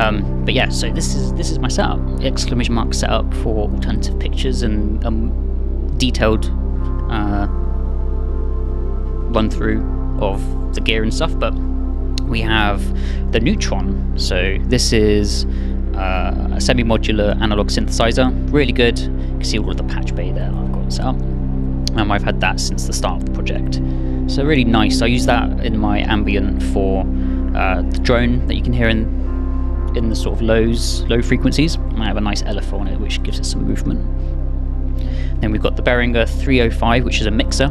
Um, but yeah, so this is this is my setup. Exclamation mark setup for alternative pictures and um, detailed uh, run through of the gear and stuff. But we have the Neutron. So this is uh, a semi-modular analog synthesizer. Really good. You can see all of the patch bay there I've got set up. Um, I've had that since the start of the project. So really nice. I use that in my ambient for uh, the drone that you can hear in in the sort of lows, low frequencies. And I have a nice LFO on it, which gives it some movement. Then we've got the Behringer 305, which is a mixer.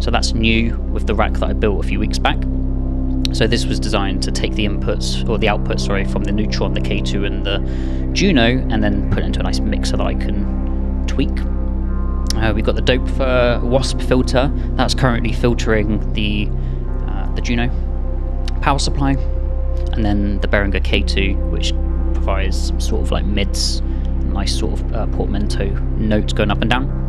So that's new with the rack that I built a few weeks back. So this was designed to take the inputs, or the output, sorry, from the Neutron, the K2 and the Juno, and then put it into a nice mixer that I can tweak. Uh, we've got the Doepfer Wasp filter. That's currently filtering the, uh, the Juno power supply and then the Behringer K2, which provides some sort of like mids, nice sort of uh, portamento notes going up and down.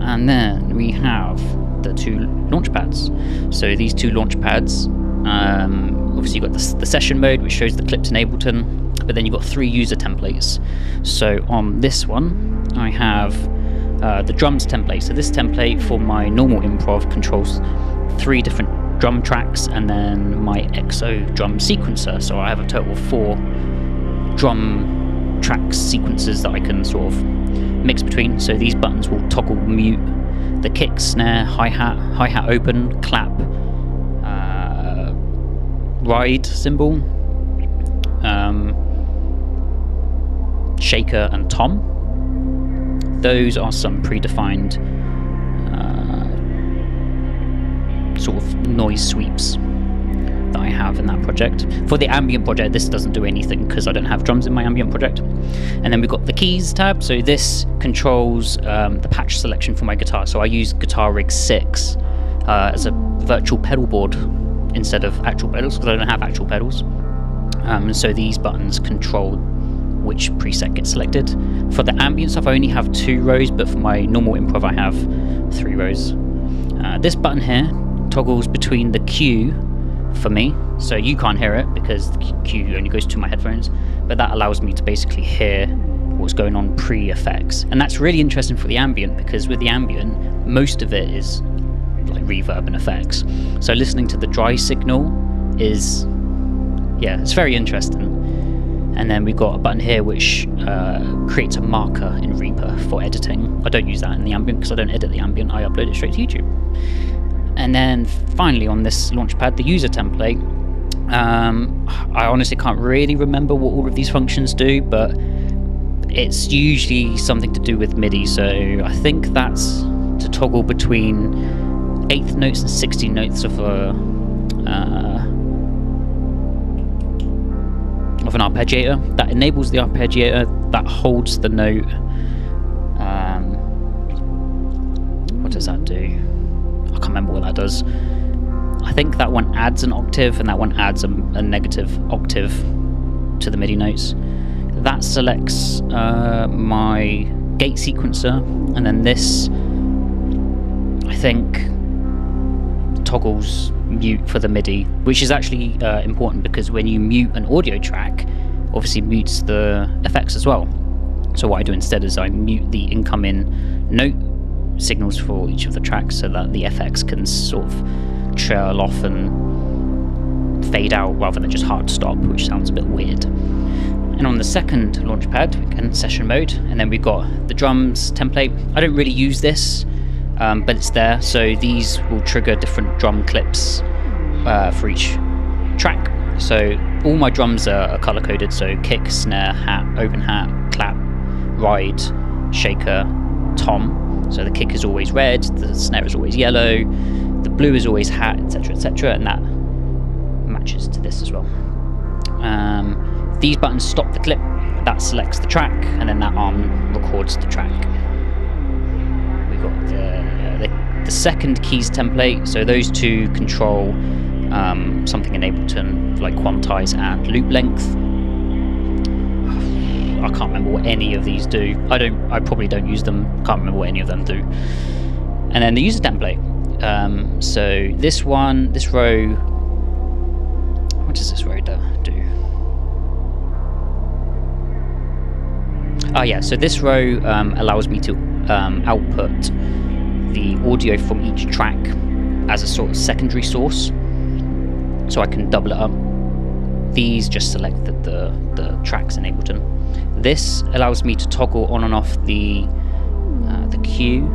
And then we have the two launch pads. So these two launch pads, um, obviously you've got the, the, session mode, which shows the clips in Ableton, but then you've got three user templates. So on this one, I have uh, the drums template. So this template for my normal improv controls three different drum tracks and then my EXO drum sequencer. So I have a total of four drum tracks sequences that I can sort of mix between. So these buttons will toggle mute the kick, snare, hi-hat, hi-hat open, clap, uh, ride cymbal, um, shaker and tom. Those are some predefined sort of noise sweeps that I have in that project. For the ambient project, this doesn't do anything because I don't have drums in my ambient project. And then we've got the keys tab. So this controls um, the patch selection for my guitar. So I use Guitar Rig 6 uh, as a virtual pedal board instead of actual pedals because I don't have actual pedals. Um, so these buttons control which preset gets selected. For the ambient stuff, I only have two rows, but for my normal improv, I have three rows. Uh, this button here toggles between the cue for me, so you can't hear it because the cue only goes to my headphones, but that allows me to basically hear what's going on pre-effects. And that's really interesting for the ambient because with the ambient, most of it is like reverb and effects. So listening to the dry signal is, yeah, it's very interesting. And then we've got a button here which uh, creates a marker in Reaper for editing. I don't use that in the ambient because I don't edit the ambient, I upload it straight to YouTube. And then finally on this launchpad, the user template. Um, I honestly can't really remember what all of these functions do, but it's usually something to do with MIDI. So I think that's to toggle between eighth notes and 16 notes of a uh, of an arpeggiator that enables the arpeggiator that holds the note. That does. I think that one adds an octave and that one adds a, a negative octave to the MIDI notes. That selects uh, my gate sequencer and then this I think toggles mute for the MIDI, which is actually uh, important because when you mute an audio track, obviously mutes the effects as well. So what I do instead is I mute the incoming note signals for each of the tracks so that the FX can sort of trail off and fade out rather than just hard stop, which sounds a bit weird. And on the second launchpad, again, session mode, and then we've got the drums template. I don't really use this, um, but it's there. So these will trigger different drum clips uh, for each track. So all my drums are, are color coded. So kick, snare, hat, open hat, clap, ride, shaker, tom, so the kick is always red, the snare is always yellow, the blue is always hat, etc., etc., and that matches to this as well. Um, these buttons stop the clip, that selects the track, and then that arm records the track. We've got the, the, the second keys template, so those two control um, something in Ableton like quantize and loop length. I can't remember what any of these do. I don't. I probably don't use them. Can't remember what any of them do. And then the user template. Um, so this one, this row. What does this row do? Oh yeah. So this row um, allows me to um, output the audio from each track as a sort of secondary source, so I can double it up these just select the, the, the, tracks in Ableton. This allows me to toggle on and off the uh, the cue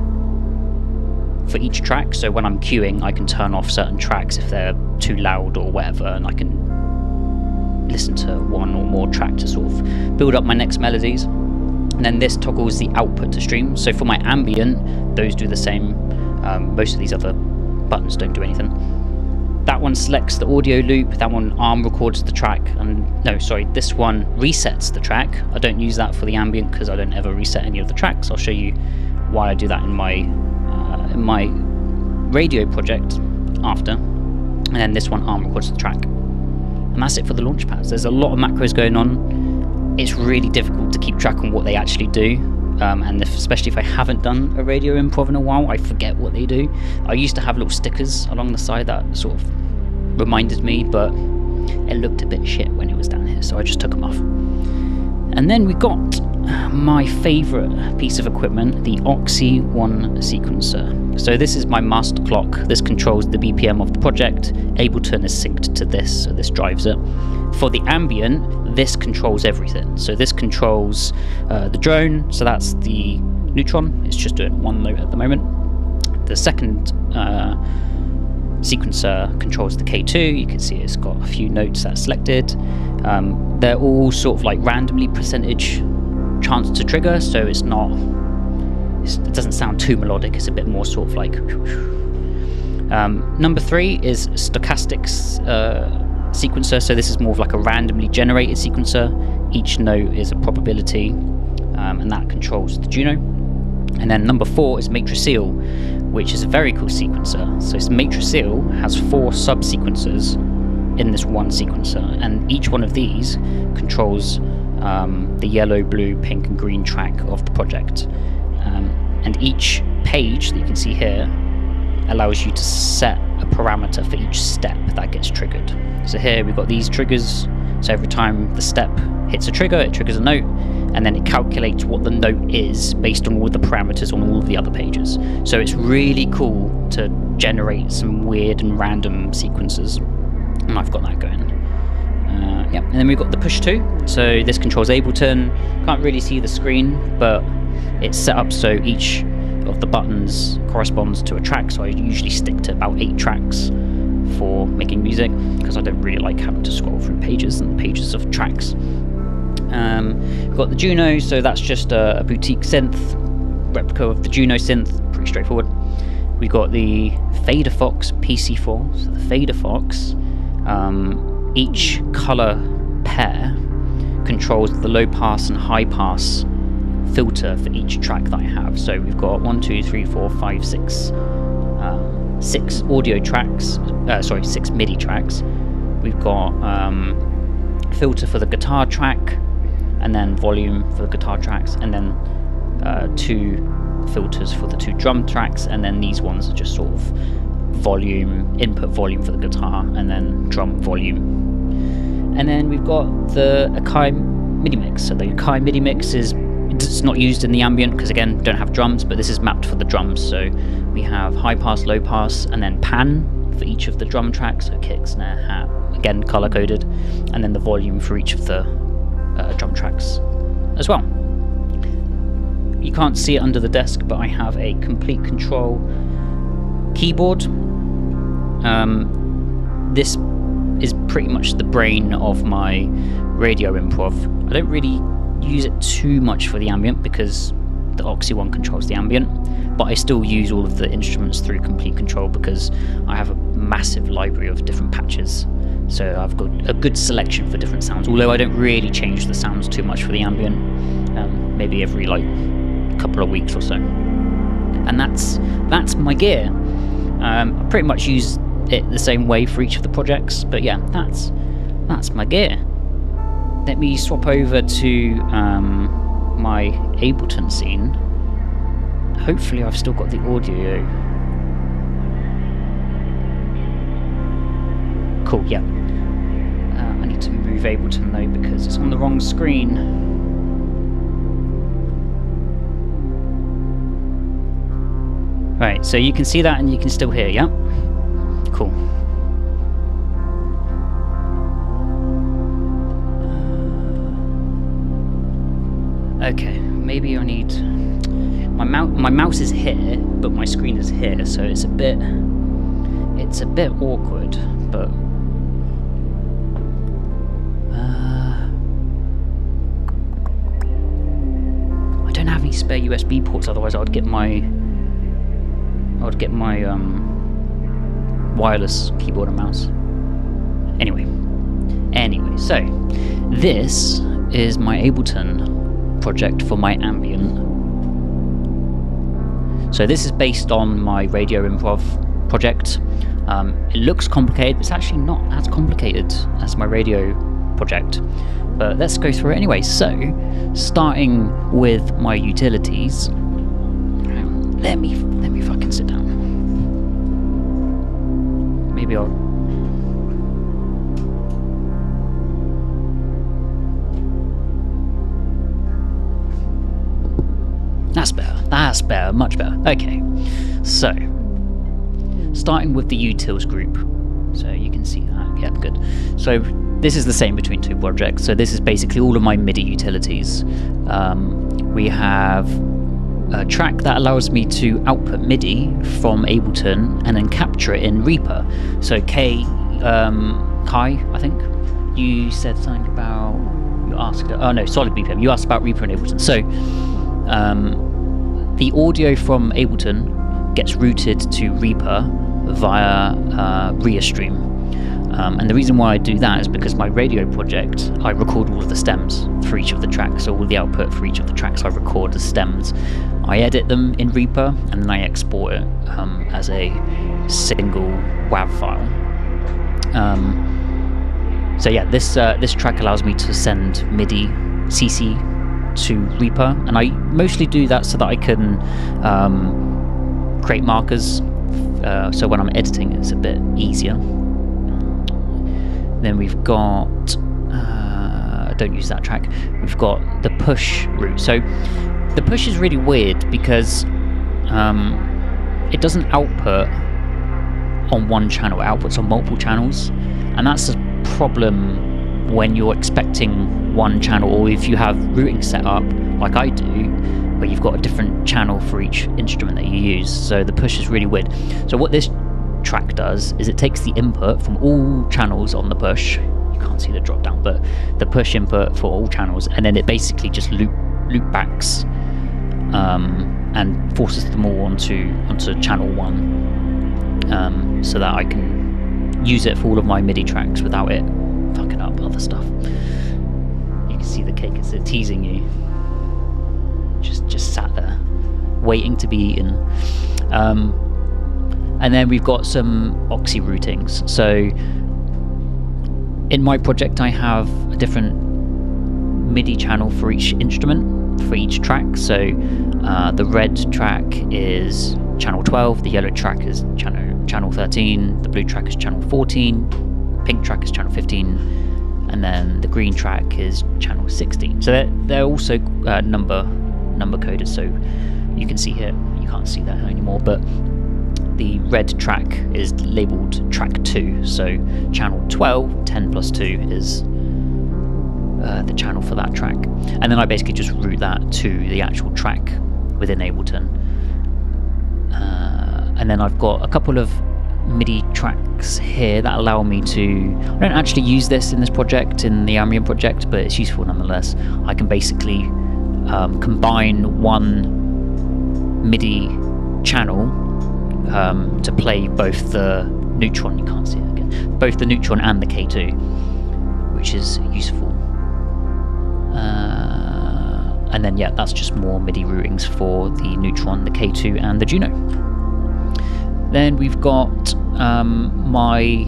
for each track. So when I'm queuing, I can turn off certain tracks if they're too loud or whatever, and I can listen to one or more track to sort of build up my next melodies. And then this toggles the output to stream. So for my ambient, those do the same. Um, most of these other buttons don't do anything. That one selects the audio loop, that one arm records the track, and no, sorry, this one resets the track. I don't use that for the ambient because I don't ever reset any of the tracks. I'll show you why I do that in my uh, in my radio project after. And then this one arm records the track. And that's it for the launch pads. There's a lot of macros going on. It's really difficult to keep track on what they actually do. Um, and if, especially if I haven't done a radio improv in a while, I forget what they do. I used to have little stickers along the side that sort of reminded me, but it looked a bit shit when it was down here, so I just took them off. And then we got my favorite piece of equipment, the OXI One sequencer. So this is my master clock. This controls the BPM of the project. Ableton is synced to this, so this drives it. For the ambient, this controls everything. So this controls uh, the drone, so that's the Neutron. It's just doing one note at the moment. The second uh, sequencer controls the K2. You can see it's got a few notes that selected. Um, they're all sort of like randomly percentage chance to trigger, so it's not. It's, it doesn't sound too melodic. It's a bit more sort of like. Um, number three is stochastics. uh, sequencer. So this is more of like a randomly generated sequencer. Each note is a probability, um, and that controls the Juno. And then number four is Matriceal, which is a very cool sequencer. So Matriceal has four sub-sequencers in this one sequencer, and each one of these controls um, the yellow, blue, pink, and green track of the project. Um, and each page that you can see here allows you to set parameter for each step that gets triggered. So here we've got these triggers. So every time the step hits a trigger, it triggers a note, and then it calculates what the note is based on all the parameters on all of the other pages. So it's really cool to generate some weird and random sequences, and I've got that going. Uh, yeah, and then we've got the Push 2. So this controls Ableton. Can't really see the screen, but it's set up so each of the buttons corresponds to a track. So I usually stick to about eight tracks for making music because I don't really like having to scroll through pages and pages of tracks. Um, we've got the Juno, so that's just a, a, boutique synth, replica of the Juno synth, pretty straightforward. We've got the Faderfox PC4, so the Fader Fox, um, each color pair controls the low pass and high pass filter for each track that I have. So we've got one, two, three, four, five, six, uh, six audio tracks, uh, sorry, six MIDI tracks. We've got um, filter for the guitar track, and then volume for the guitar tracks, and then uh, two filters for the two drum tracks, and then these ones are just sort of volume, input volume for the guitar, and then drum volume. And then we've got the Akai MIDI mix. So the Akai MIDI mix is it's not used in the ambient because again don't have drums, but this is mapped for the drums. So we have high pass, low pass, and then pan for each of the drum tracks. So kick, snare, hat, again color coded, and then the volume for each of the uh, drum tracks as well. You can't see it under the desk, but I have a Komplete Kontrol keyboard. Um, this is pretty much the brain of my radio improv. I don't really use it too much for the ambient because the OXI one controls the ambient, but I still use all of the instruments through Komplete Kontrol because I have a massive library of different patches. So I've got a good selection for different sounds, although I don't really change the sounds too much for the ambient, um, maybe every like couple of weeks or so. And that's that's my gear. Um, I pretty much use it the same way for each of the projects, but yeah, that's that's my gear let me swap over to um, my Ableton scene. Hopefully I've still got the audio. Cool, yeah. Uh, I need to move Ableton though because it's on the wrong screen. Right, so you can see that and you can still hear, yeah? Cool. Maybe I need my. My mouse is here, but my screen is here, so it's a bit. It's a bit awkward, but. Uh, I don't have any spare USB ports. Otherwise, I'd get my. I would get my um, wireless keyboard and mouse. Anyway, anyway, so this is my Ableton project for my ambient. So this is based on my radio improv project. Um, it looks complicated, but it's actually not as complicated as my radio project. But let's go through it anyway. So, starting with my utilities, let me let me fucking sit down. Maybe I'll That's better. That's better. Much better. Okay. So, starting with the utils group. So you can see that. Yep, good. So this is the same between two projects. So this is basically all of my MIDI utilities. Um, we have a track that allows me to output MIDI from Ableton and then capture it in Reaper. So K, um, Kai, I think, you said something about, you asked, oh no, Solid BPM, you asked about Reaper and Ableton. So um, the audio from Ableton gets routed to Reaper via uh, ReaStream. Um, and the reason why I do that is because my radio project, I record all of the stems for each of the tracks, all the output for each of the tracks I record as stems. I edit them in Reaper and then I export it um, as a single WAV file. Um, so yeah, this uh, this track allows me to send MIDI CC to Reaper, and I mostly do that so that I can um, create markers. Uh, so when I'm editing, it's a bit easier. Then we've got. Uh, don't use that track. We've got the push route. So the push is really weird because um, it doesn't output on one channel, it outputs on multiple channels, and that's a problem when you're expecting one channel, or if you have routing set up like I do, where you've got a different channel for each instrument that you use. So the push is really weird. So what this track does is it takes the input from all channels on the push. You can't see the drop down, but the push input for all channels, and then it basically just loop loop backs um, and forces them all onto onto channel one, um, so that I can use it for all of my MIDI tracks without it other stuff. You can see the cake; it's teasing you. Just just sat there, waiting to be eaten. Um, and then we've got some OXI routings. So in my project, I have a different MIDI channel for each instrument, for each track. So uh, the red track is channel 12, the yellow track is channel channel 13, the blue track is channel 14, pink track is channel 15, and then the green track is channel 16. So they're, they're also uh, number number coded. So you can see here, you can't see that anymore, but the red track is labeled track 2 so channel 12 10 plus 2 is uh, the channel for that track and then I basically just route that to the actual track within Ableton uh, and then I've got a couple of MIDI tracks here that allow me to I don't actually use this in this project in the Ambient project but it's useful nonetheless I can basically um, combine one MIDI channel um, to play both the neutron, you can't see it again, both the neutron and the K2, which is useful. Uh, and then, yeah, that's just more MIDI routings for the neutron, the K2, and the Juno. Then we've got um, my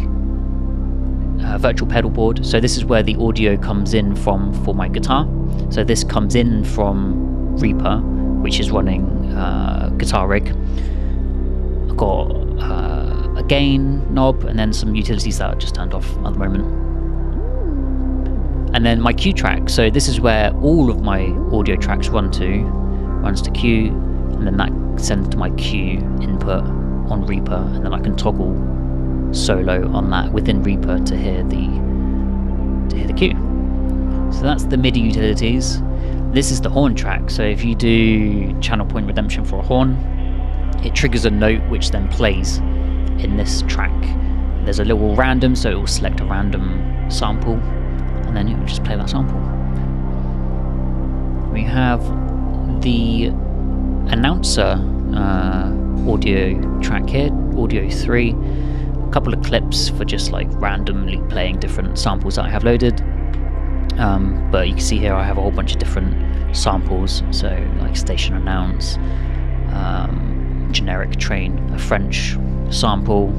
uh, virtual pedal board. So this is where the audio comes in from for my guitar. So this comes in from Reaper, which is running uh, Guitar Rig I've got uh, a gain knob and then some utilities that are just turned off at the moment. And then my cue track, so this is where all of my audio tracks run to, runs to cue, and then that sends to my cue input on Reaper, and then I can toggle solo on that within Reaper to hear the to hear the cue. So that's the MIDI utilities. This is the horn track. So if you do channel point redemption for a horn, it triggers a note which then plays in this track. There's a little random, so it will select a random sample, and then it will just play that sample. We have the announcer uh, audio track here, audio 3. A couple of clips for just like randomly playing different samples that I have loaded. Um, but you can see here I have a whole bunch of different samples, so like station announce, um, generic train, a French sample,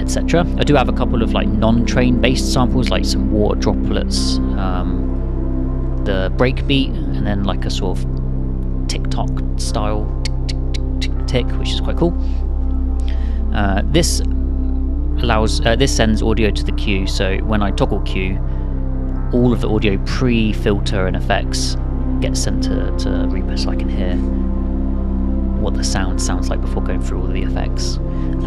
etc. I do have a couple of like non-train based samples, like some water droplets, um, the breakbeat, and then like a sort of TikTok style tick, which is quite cool. Uh, this allows uh, this sends audio to the cue, so when I toggle cue, all of the audio pre-filter and effects get sent to, to Reaper so I can hear what the sound sounds like before going through all the effects.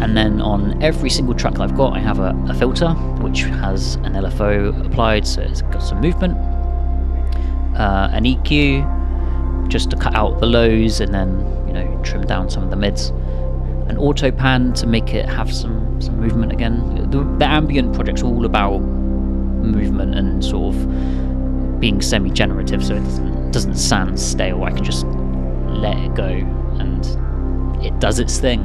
And then on every single track that I've got, I have a, a filter which has an LFO applied, so it's got some movement, uh, an EQ just to cut out the lows and then you know trim down some of the mids, an auto pan to make it have some some movement again. The, the ambient project's all about movement and sort of being semi-generative, so it doesn't, doesn't sound stale. I can just let it go and it does its thing.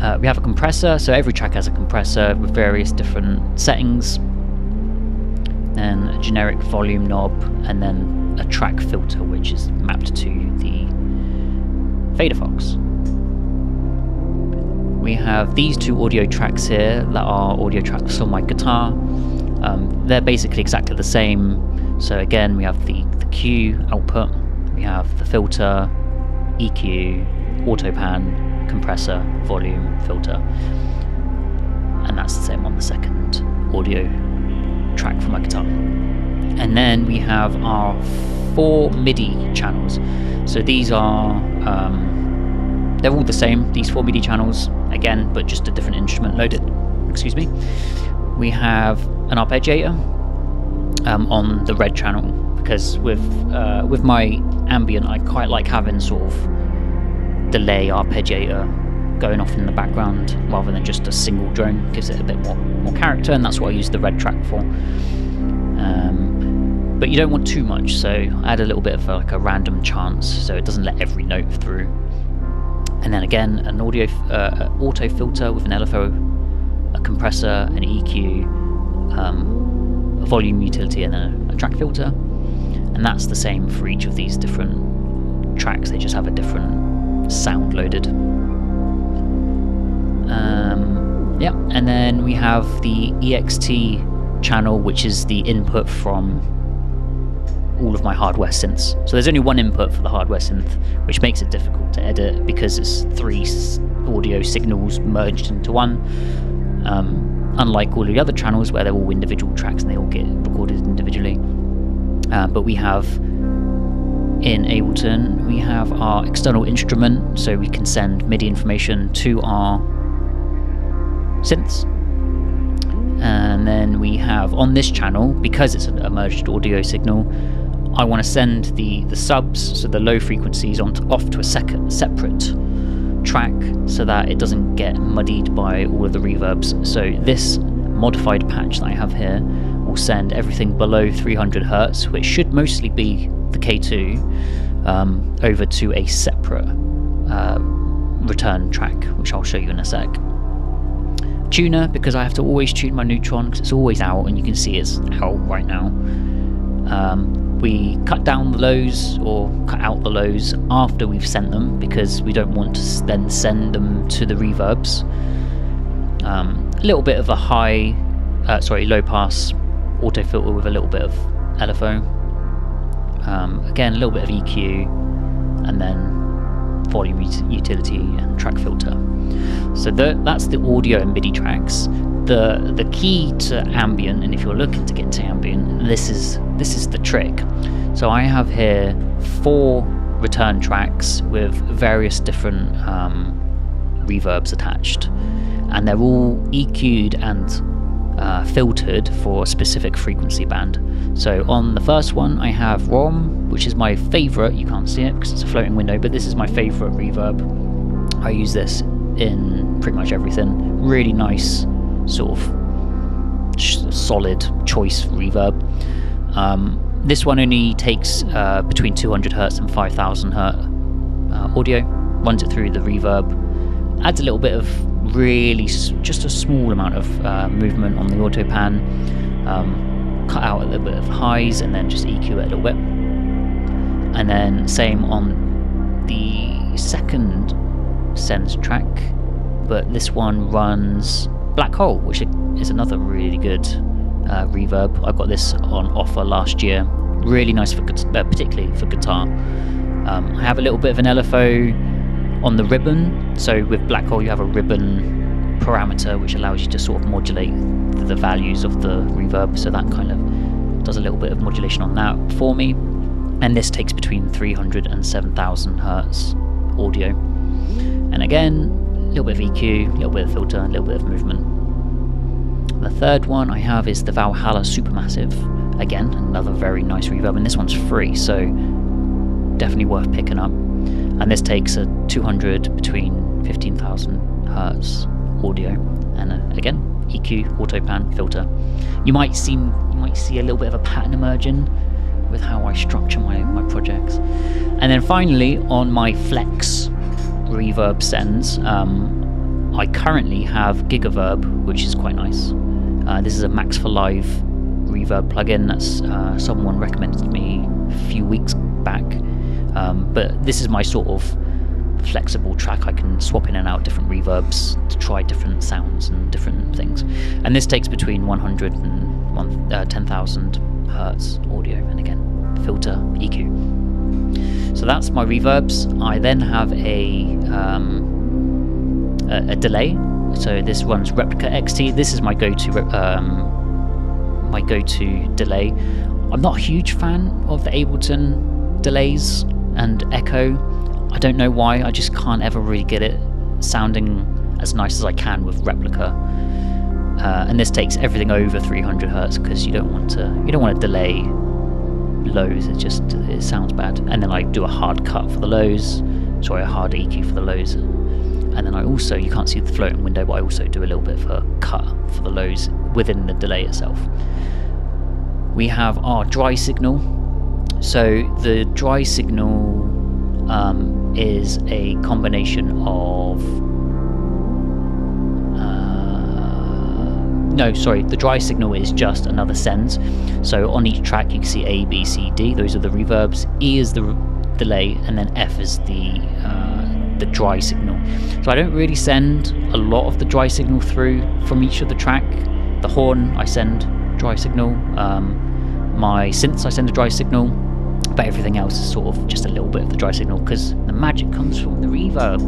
Uh, we have a compressor, so every track has a compressor with various different settings, then a generic volume knob, and then a track filter which is mapped to the Faderfox. We have these two audio tracks here that are audio tracks on my guitar. Um, they're basically exactly the same. So again, we have the, the cue output, we have the filter, EQ, auto pan, compressor, volume, filter. And that's the same on the second audio track from my guitar. And then we have our four MIDI channels. So these are um, they're all the same, these four MIDI channels, again, but just a different instrument loaded. Excuse me. We have an arpeggiator um, on the red channel because with uh, with my ambient, I quite like having sort of delay arpeggiator going off in the background rather than just a single drone. Gives it a bit more more character, and that's what I use the red track for. Um, but you don't want too much, so add a little bit of like a random chance, so it doesn't let every note through and then again an audio uh, auto filter with an LFO, a compressor, an EQ, um, a volume utility, and then a, a, track filter. And that's the same for each of these different tracks. They just have a different sound loaded. Um, yeah, and then we have the EXT channel, which is the input from all of my hardware synths. So there's only one input for the hardware synth, which makes it difficult to edit because it's three audio signals merged into one. Um, unlike all the other channels where they're all individual tracks and they all get recorded individually. Uh, but we have in Ableton, we have our external instrument, so we can send MIDI information to our synths. And then we have on this channel, because it's a merged audio signal, I want to send the, the subs, so the low frequencies, on to, off to a second separate track so that it doesn't get muddied by all of the reverbs. So this modified patch that I have here will send everything below 300 hertz, which should mostly be the K2, um, over to a separate uh, return track, which I'll show you in a sec. Tuner, because I have to always tune my Neutron, because it's always out, and you can see it's out right now. Um, we cut down the lows or cut out the lows after we've sent them because we don't want to then send them to the reverbs. Um, a little bit of a high, uh, sorry, low pass auto filter with a little bit of LFO. Um, again, a little bit of EQ, and then volume utility and track filter. So the, that's the audio and MIDI tracks the the key to ambient and if you're looking to get into ambient this is this is the trick so I have here four return tracks with various different um, reverbs attached, and they're all EQ'd and uh, filtered for a specific frequency band. So on the first one, I have Raum, which is my favorite. You can't see it because it's a floating window, but this is my favorite reverb. I use this in pretty much everything. Really nice, sort of solid choice reverb. Um, this one only takes uh, between 200 hertz and 5000 hertz uh, audio, runs it through the reverb, adds a little bit of really just a small amount of uh, movement on the auto pan, um, cut out a little bit of highs, and then just EQ it a little bit. And then same on the second Sens track, but this one runs Blackhole, which is another really good uh, reverb. I got this on offer last year. Really nice for uh, particularly for guitar. Um, I have a little bit of an LFO on the ribbon. So with Blackhole, you have a ribbon parameter which allows you to sort of modulate the values of the reverb. So that kind of does a little bit of modulation on that for me. And this takes between 300 and 7000 hertz audio. And again, little bit of EQ, a little bit of filter, a little bit of movement. The third one I have is the Valhalla Supermassive. Again, another very nice reverb, and this one's free, so definitely worth picking up. And this takes a 200 between 15,000 hertz audio, and uh, again, EQ, auto pan, filter. You might see you might see a little bit of a pattern emerging with how I structure my, my projects. And then finally, on my Flex reverb sends, um, I currently have Gigaverb, which is quite nice. Uh, this is a Max for Live reverb plugin that's uh, someone recommended me a few weeks back. Um, but this is my sort of flexible track. I can swap in and out different reverbs to try different sounds and different things. And this takes between 100 and one, uh, 10,000 hertz audio, and again, filter, EQ. So that's my reverbs. I then have a um, a, a delay so this runs Replika XT. This is my go-to um, my go-to delay. I'm not a huge fan of the Ableton delays and echo. I don't know why. I just can't ever really get it sounding as nice as I can with Replika. Uh, and this takes everything over 300 hertz because you don't want to you don't want to delay lows. It just it sounds bad. And then I do a hard cut for the lows. Sorry, a hard EQ for the lows and then I also, you can't see the floating window, but I also do a little bit of a cut for the lows within the delay itself. We have our dry signal. So the dry signal um, is a combination of no, sorry, the dry signal is just another sends. So on each track you can see A, B, C, D, those are the reverbs, E is the delay, and then F is the uh, the dry signal. So I don't really send a lot of the dry signal through from each of the track. The horn I send dry signal, um, my synths I send a dry signal, but everything else is sort of just a little bit of the dry signal because the magic comes from the reverb.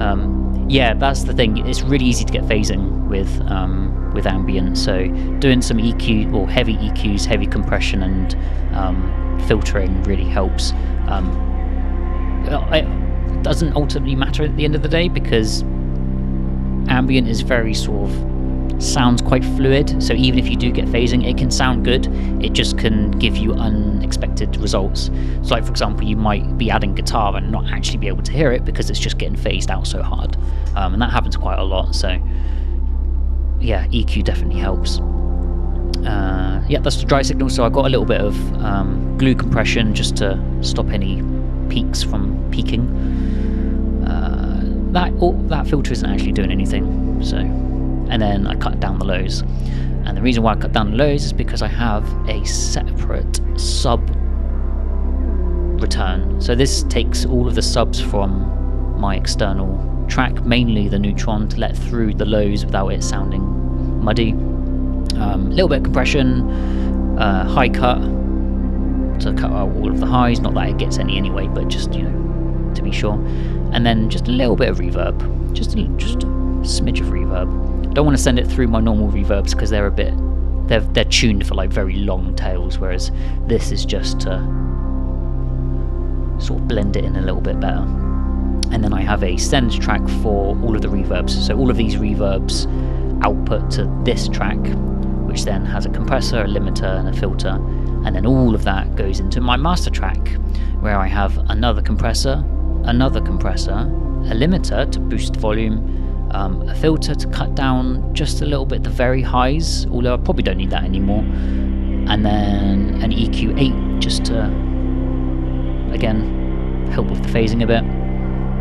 Um, yeah, that's the thing. It's really easy to get phasing with um, with ambient. So doing some EQ or heavy EQs, heavy compression and um, filtering really helps. Um, I, doesn't ultimately matter at the end of the day because ambient is very sort of sounds quite fluid. So even if you do get phasing it can sound good. It just can give you unexpected results. So like for example you might be adding guitar and not actually be able to hear it because it's just getting phased out so hard. Um, and that happens quite a lot. So yeah EQ definitely helps uh, yeah that's the dry signal so I got a little bit of um, glue compression just to stop any peaks from peaking that oh, that filter isn't actually doing anything. So, and then I cut down the lows. And the reason why I cut down the lows is because I have a separate sub return. So this takes all of the subs from my external track, mainly the neutron, to let through the lows without it sounding muddy. A um, little bit of compression, uh, high cut to cut out all of the highs. Not that it gets any anyway, but just you know to be sure and then just a little bit of reverb, just a, just a smidge of reverb. Don't want to send it through my normal reverbs because they're a bit they're they're tuned for like very long tails, whereas this is just to sort of blend it in a little bit better. And then I have a send track for all of the reverbs. So all of these reverbs output to this track, which then has a compressor, a limiter, and a filter. And then all of that goes into my master track, where I have another compressor, another compressor, a limiter to boost volume, um, a filter to cut down just a little bit the very highs, although I probably don't need that anymore, and then an EQ8 just to, again, help with the phasing a bit,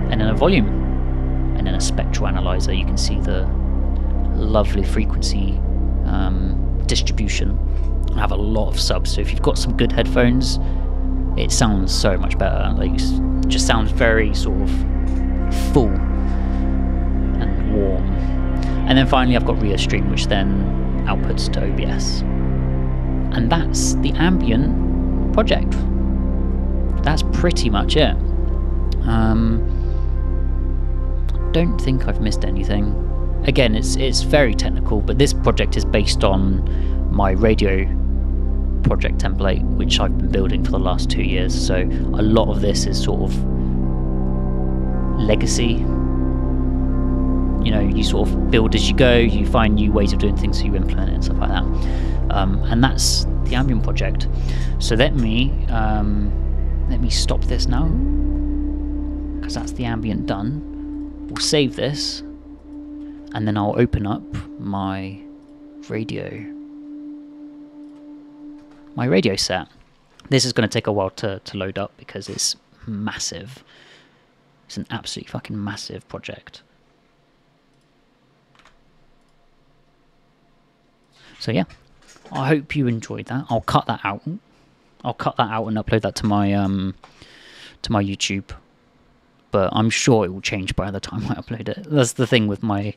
and then a volume, and then a spectral analyzer. You can see the lovely frequency um, distribution. I have a lot of subs, so if you've got some good headphones, it sounds so much better. Like, it just sounds very sort of full and warm. And then finally I've got ReaStream, which then outputs to OBS. And that's the ambient project. That's pretty much it. Um, don't think I've missed anything. Again, it's it's very technical, but this project is based on my radio project template, which I've been building for the last two years. So a lot of this is sort of legacy you know you sort of build as you go you find new ways of doing things so you implement it and stuff like that um, and that's the ambient project so let me um, let me stop this now because that's the ambient done we'll save this and then I'll open up my radio my radio set this is going to take a while to, to load up because it's massive it's an absolutely fucking massive project So yeah, I hope you enjoyed that. I'll cut that out. I'll cut that out and upload that to my um to my YouTube. But I'm sure it will change by the time I upload it. That's the thing with my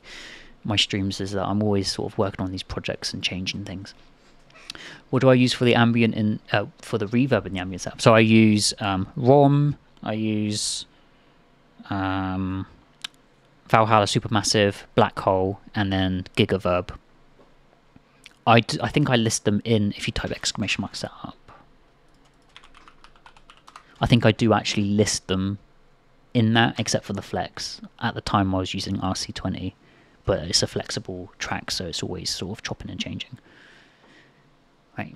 my streams is that I'm always sort of working on these projects and changing things. What do I use for the ambient in uh, for the reverb in the ambient setup? So I use um, Raum. I use um, Valhalla Supermassive, Blackhole, and then Gigaverb. I, I think I list them in if you type exclamation mark setup. I think I do actually list them in that, except for the flex. At the time, I was using RC20, but it's a flexible track, so it's always sort of chopping and changing. Right.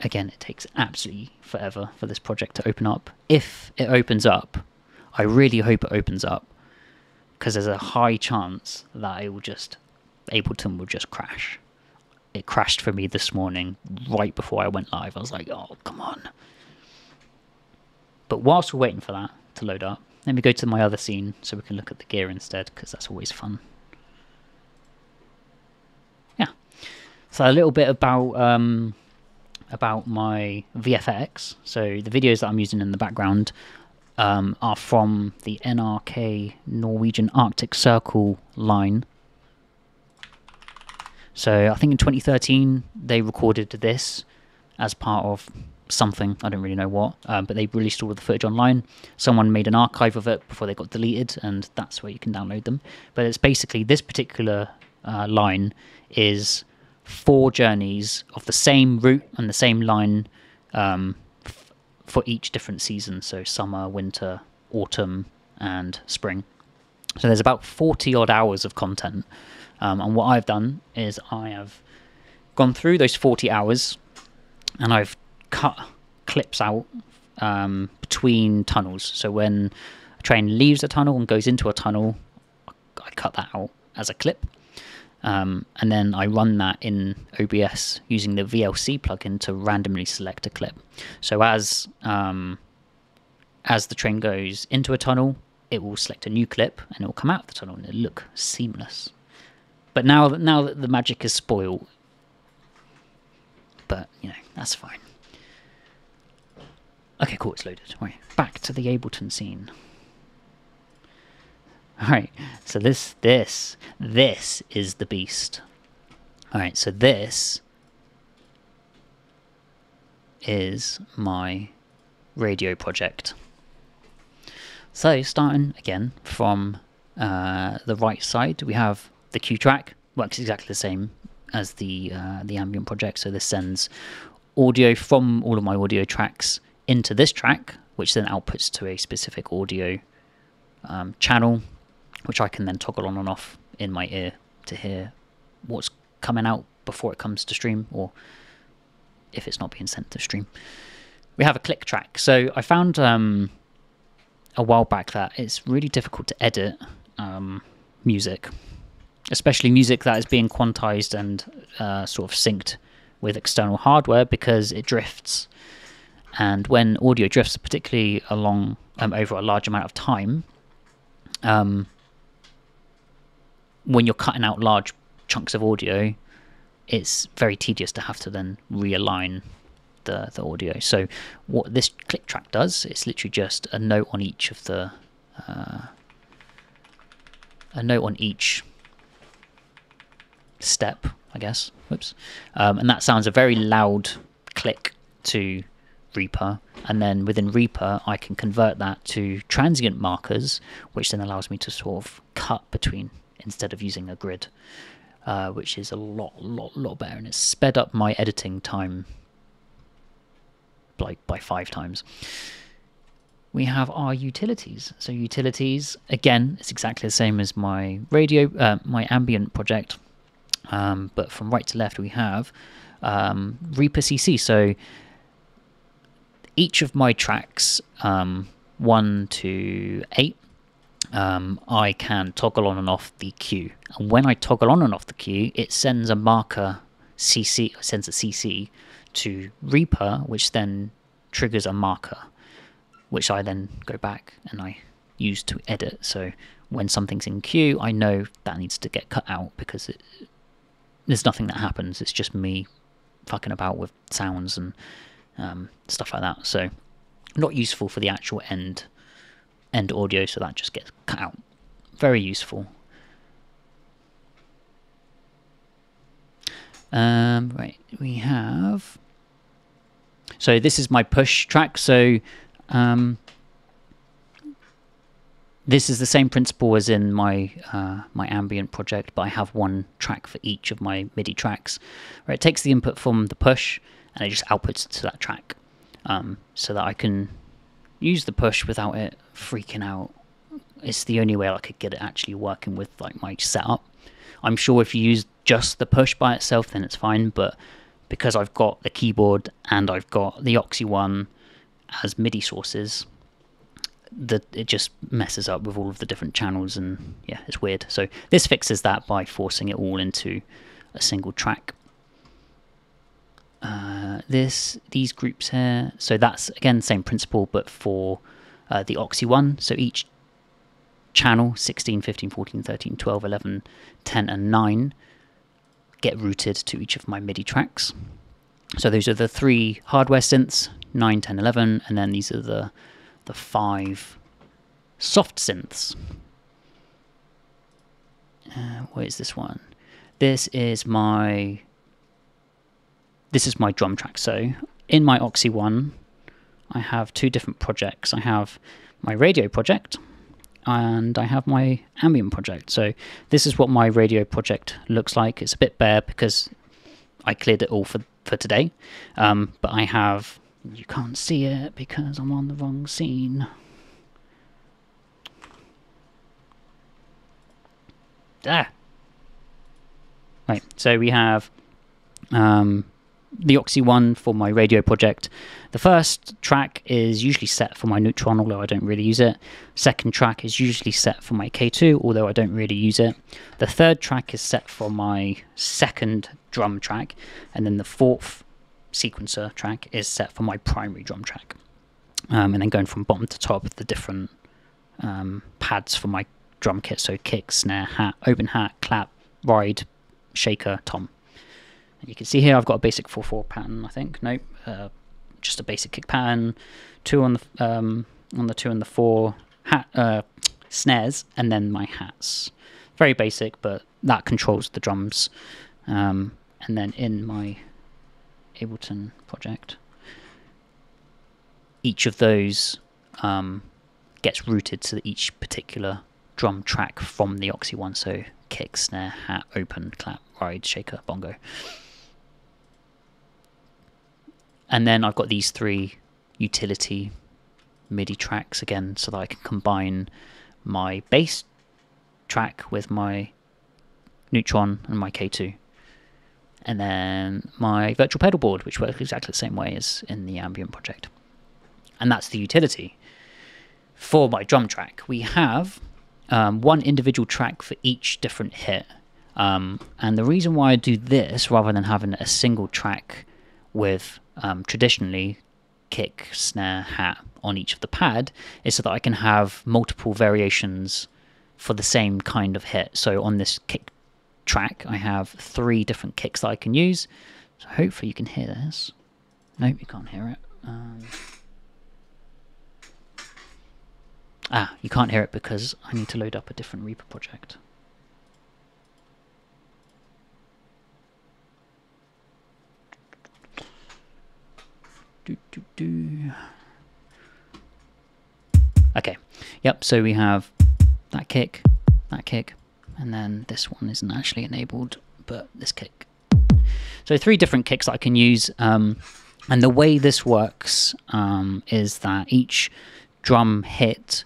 Again, it takes absolutely forever for this project to open up. If it opens up, I really hope it opens up, because there's a high chance that it will just Ableton will just crash. It crashed for me this morning right before I went live. I was like, oh, come on. But whilst we're waiting for that to load up, let me go to my other scene so we can look at the gear instead, because that's always fun. Yeah. So a little bit about um, about my VFX. So the videos that I'm using in the background um, are from the NRK Norwegian Arctic Circle line so I think in 2013 they recorded this as part of something. I don't really know what, um, but they released all of the footage online. Someone made an archive of it before they got deleted, and that's where you can download them. But it's basically this particular uh, line is four journeys of the same route and the same line um, f- for each different season. So summer, winter, autumn, and spring. So there's about 40 odd hours of content um, and what I've done is I have gone through those 40 hours and I've cut clips out um, between tunnels. So when a train leaves a tunnel and goes into a tunnel, I cut that out as a clip. Um, and then I run that in OBS using the VLC plugin to randomly select a clip. So as um, as the train goes into a tunnel, it will select a new clip and it will come out of the tunnel and it'll look seamless. But now that now that the magic is spoiled, but you know that's fine. Okay, cool. It's loaded. Right, back to the Ableton scene. All right. So this this this is the beast. All right. So this is my radio project. So starting again from uh, the right side, we have the cue track works exactly the same as the uh, the ambient project. So this sends audio from all of my audio tracks into this track, which then outputs to a specific audio um, channel, which I can then toggle on and off in my ear to hear what's coming out before it comes to stream or if it's not being sent to stream. We have a click track. So I found um, a while back that it's really difficult to edit um, music, especially music that is being quantized and uh, sort of synced with external hardware because it drifts. And when audio drifts, particularly along um, over a large amount of time, um, when you're cutting out large chunks of audio, it's very tedious to have to then realign the, the audio. So what this click track does, it's literally just a note on each of the uh, a note on each step, I guess. Whoops. Um, and that sounds a very loud click to Reaper. And then within Reaper, I can convert that to transient markers, which then allows me to sort of cut between instead of using a grid, uh, which is a lot, lot, lot better. And it's sped up my editing time like by five times. We have our utilities. So utilities, again, it's exactly the same as my radio, uh, my ambient project. Um, but from right to left, we have um, Reaper CC. So each of my tracks, um, one to eight, um, I can toggle on and off the cue. And when I toggle on and off the cue, it sends a marker CC, sends a CC to Reaper, which then triggers a marker, which I then go back and I use to edit. So when something's in cue, I know that needs to get cut out because it, there's nothing that happens. It's just me fucking about with sounds and um, stuff like that. So not useful for the actual end end audio, so that just gets cut out. Very useful. Um, right, we have. So this is my push track. So um, this is the same principle as in my uh, my ambient project, but I have one track for each of my MIDI tracks. Where it takes the input from the push and it just outputs to that track, um, so that I can use the push without it freaking out. It's the only way I could get it actually working with like my setup. I'm sure if you use just the push by itself, then it's fine. But because I've got the keyboard and I've got the OXI One as MIDI sources, that it just messes up with all of the different channels and yeah, it's weird. So this fixes that by forcing it all into a single track. Uh, this these groups here, so that's again same principle, but for uh, the OXI one. So each channel 16, 15, 14, 13, 12, 11, 10, and 9 get routed to each of my MIDI tracks. So those are the three hardware synths 9, 10, 11, and then these are the the five soft synths. Uh, where is this one? This is my this is my drum track. So in my OXI one, I have two different projects. I have my radio project and I have my ambient project. So this is what my radio project looks like. It's a bit bare because I cleared it all for, for today. Um, but I have you can't see it because I'm on the wrong scene. Ah. Right, so we have um, the OXI one for my radio project. The first track is usually set for my Neutron, although I don't really use it. Second track is usually set for my K2, although I don't really use it. The third track is set for my second drum track, and then the fourth sequencer track is set for my primary drum track. Um, and then going from bottom to top, the different um, pads for my drum kit. So kick, snare, hat, open hat, clap, ride, shaker, tom. You can see here I've got a basic 4-4 pattern, I think. Nope, uh, just a basic kick pattern. Two on the um, on the two and the four hat uh, snares, and then my hats. Very basic, but that controls the drums. Um, and then in my Ableton project. Each of those um, gets routed to each particular drum track from the OXI one, so kick, snare, hat, open, clap, ride, shaker, bongo. And then I've got these three utility MIDI tracks again so that I can combine my bass track with my Neutron and my K2. And then my virtual pedal board, which works exactly the same way as in the ambient project. And that's the utility. For my drum track, we have um, one individual track for each different hit. Um, and the reason why I do this rather than having a single track with um, traditionally kick, snare, hat on each of the pad is so that I can have multiple variations for the same kind of hit. So on this kick track, I have three different kicks that I can use. So hopefully you can hear this. Nope, you can't hear it. Um, ah, you can't hear it because I need to load up a different Reaper project. Do, do, do. Okay, yep, so we have that kick, that kick, and then this one isn't actually enabled, but this kick. So three different kicks that I can use, um, and the way this works um, is that each drum hit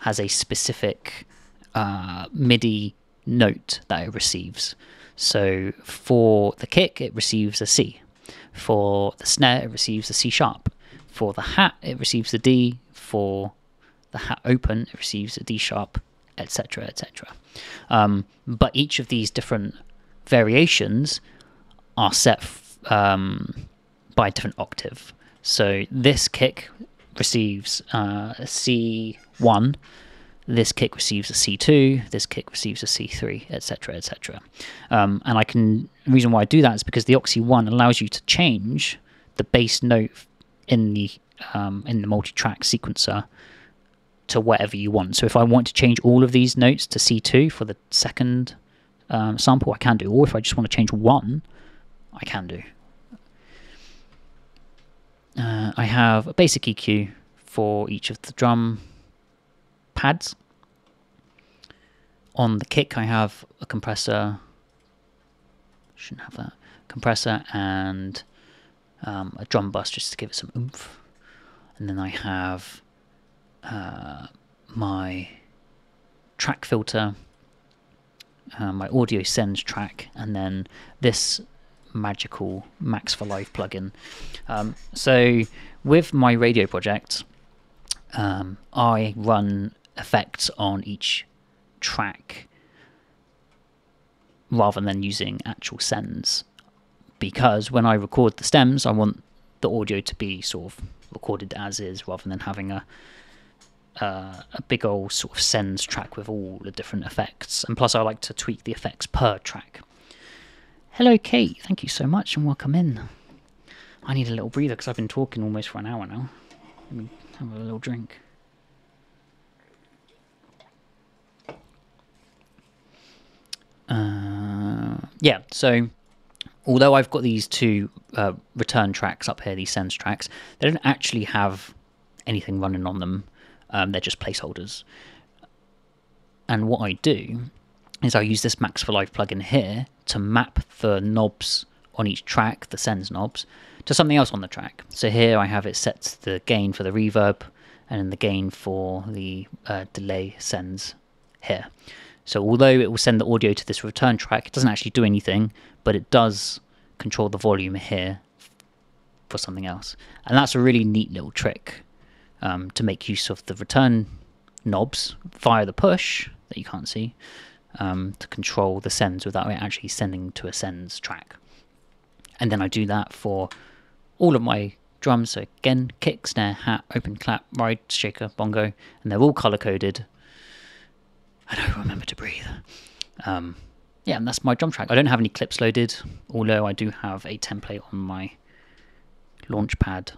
has a specific uh, MIDI note that it receives. So for the kick, it receives a C. For the snare, it receives a C sharp. For the hat, it receives a D. For the hat open, it receives a D sharp, etc., etc. Um, but each of these different variations are set um, by a different octave. So this kick receives uh, C1, this kick receives a C2, this kick receives a C3, etc., etc. Um, and I can the reason why I do that is because the OXI One allows you to change the bass note in the um, in the multi-track sequencer to whatever you want. So if I want to change all of these notes to C2 for the second um, sample, I can do. Or if I just want to change one, I can do. Uh, I have a basic EQ for each of the drum pads. On the kick, I have a compressor. Shouldn't have that compressor and um, a drum bus just to give it some oomph. And then I have uh, my track filter, uh, my audio sends track, and then this magical Max for Live plugin. Um, so with my radio project, um, I run effects on each track rather than using actual sends because when I record the stems, I want the audio to be sort of recorded as is rather than having a uh, a big old sort of sends track with all the different effects. And plus, I like to tweak the effects per track. Hello, Kate. Thank you so much and welcome in. I need a little breather because I've been talking almost for an hour now. Let me have a little drink. Yeah, so although I've got these two uh, return tracks up here, these sends tracks, they don't actually have anything running on them. Um, they're just placeholders. And what I do is I use this Max for Live plugin here to map the knobs on each track, the sends knobs, to something else on the track. So here I have it set to the gain for the reverb and the gain for the uh, delay sends here. So although it will send the audio to this return track, it doesn't actually do anything, but it does control the volume here for something else. And that's a really neat little trick um, to make use of the return knobs via the push that you can't see um, to control the sends without it actually sending to a sends track. And then I do that for all of my drums. So again, kick, snare, hat, open clap, ride, shaker, bongo, and they're all color coded I don't remember to breathe. Um, yeah, and that's my drum track. I don't have any clips loaded, although I do have a template on my launch pad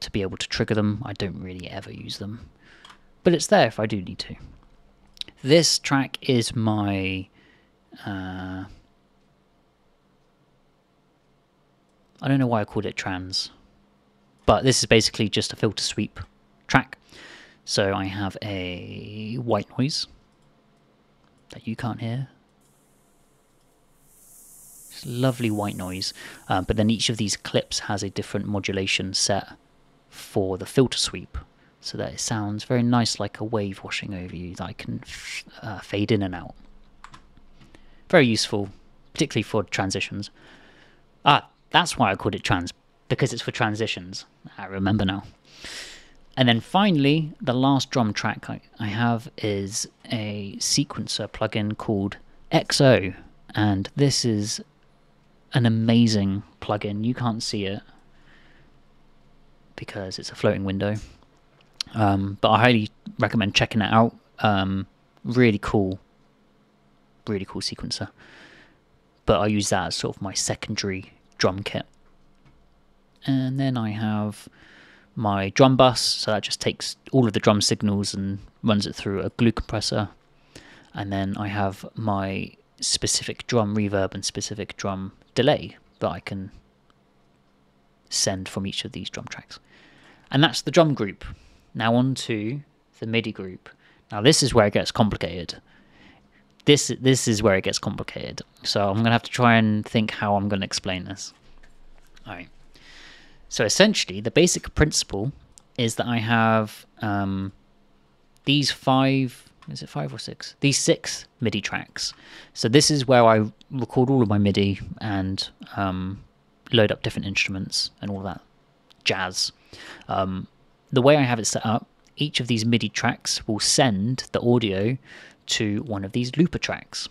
to be able to trigger them. I don't really ever use them, but it's there if I do need to. This track is my. Uh, I don't know why I called it trans, but this is basically just a filter sweep track. So I have a white noise that you can't hear. It's lovely white noise, um, but then each of these clips has a different modulation set for the filter sweep so that it sounds very nice like a wave washing over you that I can uh, fade in and out. Very useful, particularly for transitions. Ah, that's why I called it trans, because it's for transitions. I remember now. And then finally, the last drum track I, I have is a sequencer plugin called XO. And this is an amazing plugin. You can't see it because it's a floating window. Um, but I highly recommend checking it out. Um, really cool, really cool sequencer. But I use that as sort of my secondary drum kit. And then I have my drum bus, so that just takes all of the drum signals and runs it through a glue compressor. And then I have my specific drum reverb and specific drum delay that I can send from each of these drum tracks. And that's the drum group. Now on to the MIDI group. Now this is where it gets complicated. This this is where it gets complicated. So I'm gonna have to try and think how I'm gonna explain this. Alright. So essentially the basic principle is that I have um, these five is it five or six? These six MIDI tracks. So this is where I record all of my MIDI and um, load up different instruments and all that jazz. Um, the way I have it set up, each of these MIDI tracks will send the audio to one of these looper tracks.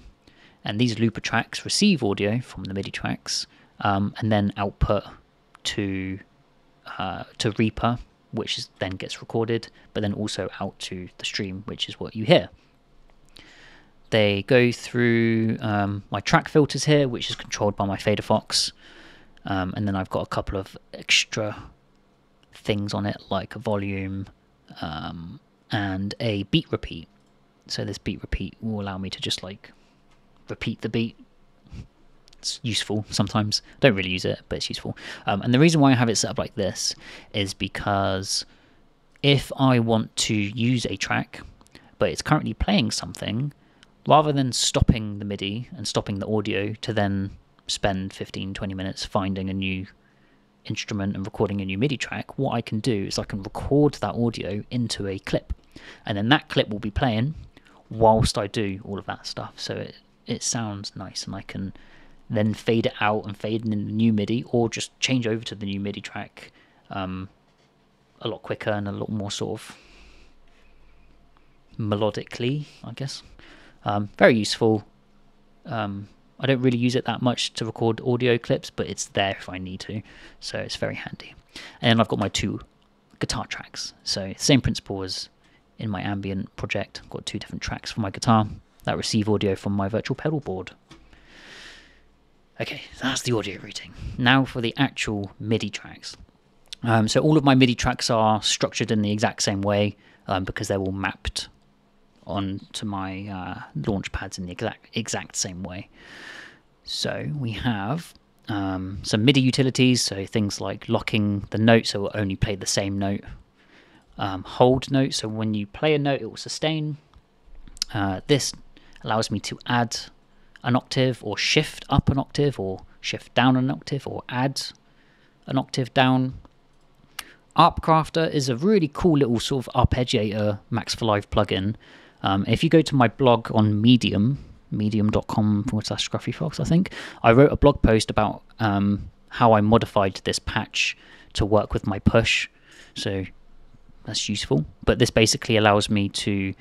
And these looper tracks receive audio from the MIDI tracks um, and then output to uh, to Reaper, which is, then gets recorded, but then also out to the stream, which is what you hear. They go through um, my track filters here, which is controlled by my Faderfox, um, and then I've got a couple of extra things on it like a volume um, and a beat repeat. So this beat repeat will allow me to just like repeat the beat. It's useful sometimes. I Don't really use it, but it's useful. Um, and the reason why I have it set up like this is because if I want to use a track, but it's currently playing something, rather than stopping the MIDI and stopping the audio to then spend 15, 20 minutes finding a new instrument and recording a new MIDI track, what I can do is I can record that audio into a clip. And then that clip will be playing whilst I do all of that stuff. So it, it sounds nice and I can then fade it out and fade in the new MIDI or just change over to the new MIDI track um, a lot quicker and a lot more sort of melodically, I guess. Um, very useful. Um, I don't really use it that much to record audio clips, but it's there if I need to, so it's very handy. And I've got my two guitar tracks. So same principle as in my ambient project. I've got two different tracks for my guitar that receive audio from my virtual pedal board. Okay, that's the audio routing. Now for the actual MIDI tracks. Um, so all of my MIDI tracks are structured in the exact same way um, because they're all mapped onto my uh, launch pads in the exact exact same way. So we have um, some MIDI utilities, so things like locking the note so it will only play the same note. Um, hold note, so when you play a note it will sustain. Uh, this allows me to add an octave or shift up an octave or shift down an octave or add an octave down. ArpCrafter is a really cool little sort of arpeggiator Max for Live plugin um, if you go to my blog on Medium, medium.com forward slash ScruffyFox, I think, I wrote a blog post about um, how I modified this patch to work with my push. So that's useful. But this basically allows me to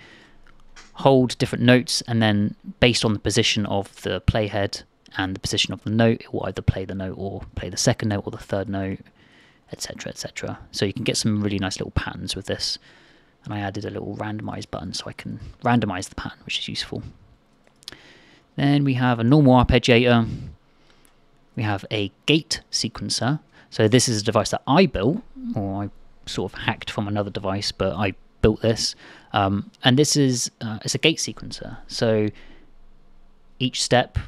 hold different notes and then based on the position of the playhead and the position of the note, it will either play the note or play the second note or the third note, etc. etc. So you can get some really nice little patterns with this and I added a little randomize button so I can randomize the pattern, which is useful. Then we have a normal arpeggiator. We have a gate sequencer. So this is a device that I built, or I sort of hacked from another device, but I built this. Um, and this is uh, it's a gate sequencer. So each step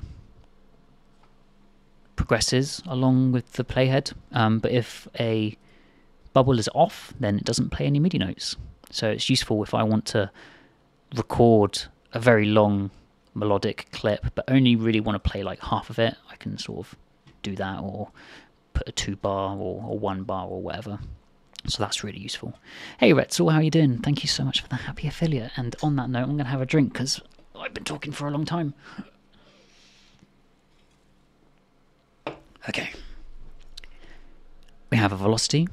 progresses along with the playhead. Um, but if a bubble is off, then it doesn't play any MIDI notes. So it's useful if I want to record a very long melodic clip, but only really want to play like half of it. I can sort of do that or put a two bar or, or one bar or whatever. So that's really useful. Hey Retzel, how are you doing? Thank you so much for the happy affiliate. And on that note, I'm going to have a drink because I've been talking for a long time. Okay. We have a velocity.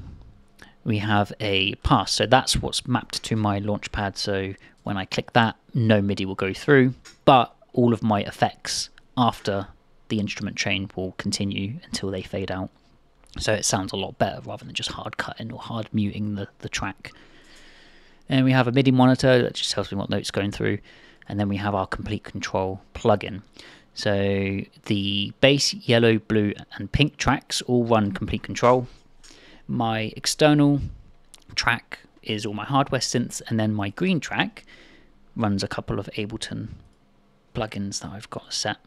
We have a pass. So that's what's mapped to my launchpad. So when I click that, no MIDI will go through, but all of my effects after the instrument chain will continue until they fade out. So it sounds a lot better rather than just hard cutting or hard muting the, the track. And we have a MIDI monitor that just tells me what notes going through. And then we have our Komplete Kontrol plugin. So the bass, yellow, blue, and pink tracks all run Komplete Kontrol. My external track is all my hardware synths, and then my green track runs a couple of Ableton plugins that I've got set.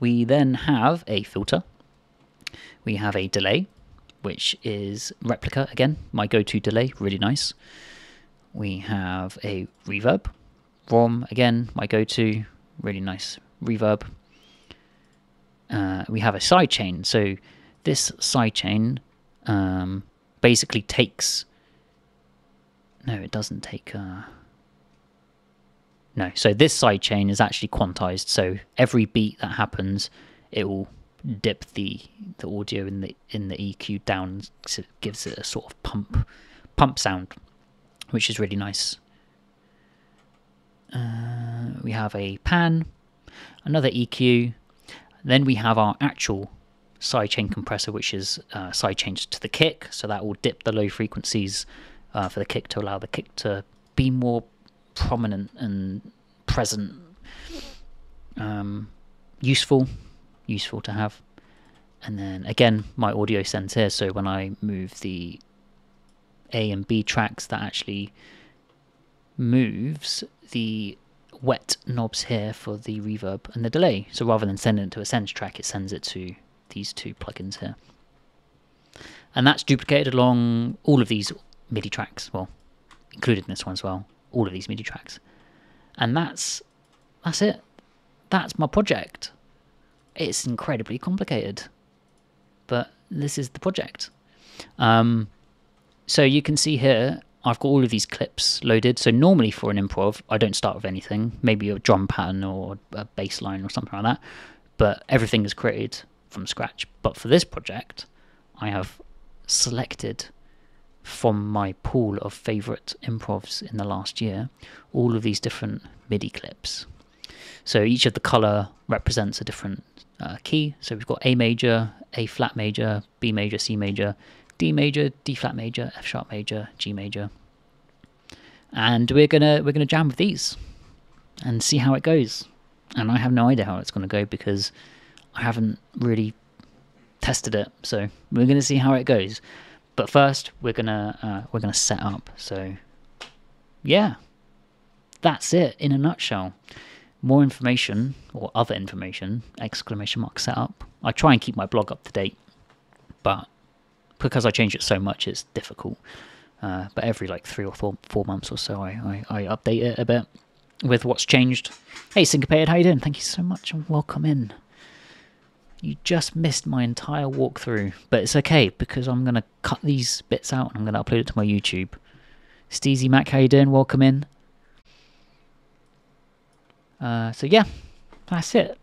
We then have a filter. We have a delay, which is Replika again, my go-to delay, really nice. We have a reverb, Raum again, my go-to, really nice reverb. Uh, we have a sidechain, so this sidechain um, basically takes. No, it doesn't take. Uh, no, so this sidechain is actually quantized. So every beat that happens, it will dip the the audio in the in the EQ down, so it gives it a sort of pump pump sound, which is really nice. Uh, we have a pan, another EQ, then we have our actual sidechain compressor, which is uh, sidechained to the kick, so that will dip the low frequencies uh, for the kick to allow the kick to be more prominent and present, um, useful, useful to have. And then again, my audio sends here, so when I move the A and B tracks, that actually moves the wet knobs here for the reverb and the delay. So rather than sending it to a sends track, it sends it to these two plugins here. And that's duplicated along all of these MIDI tracks, well, included in this one as well, all of these MIDI tracks. And that's that's it. That's my project. It's incredibly complicated, but this is the project. Um, so you can see here, I've got all of these clips loaded. So normally for an improv, I don't start with anything, maybe a drum pattern or a bass line or something like that. But everything is created from scratch. But for this project, I have selected from my pool of favorite improvs in the last year all of these different MIDI clips. So each of the color represents a different uh, key. So we've got A major, A flat major, B major, C major, D major, D flat major, F sharp major, G major. And we're gonna we're gonna jam with these and see how it goes. And I have no idea how it's gonna go because I haven't really tested it. So we're gonna see how it goes. But first we're gonna uh, we're gonna set up. So yeah, that's it in a nutshell. More information or other information exclamation mark setup. I try and keep my blog up to date, but because I change it so much, it's difficult. Uh, but every like three or four four months or so, I, I, I update it a bit with what's changed. Hey, Syncopated, how you doing? Thank you so much and welcome in. You just missed my entire walkthrough, but it's okay because I'm gonna cut these bits out and I'm gonna upload it to my YouTube. Steezy Mac, how you doing? Welcome in. Uh, so yeah, that's it.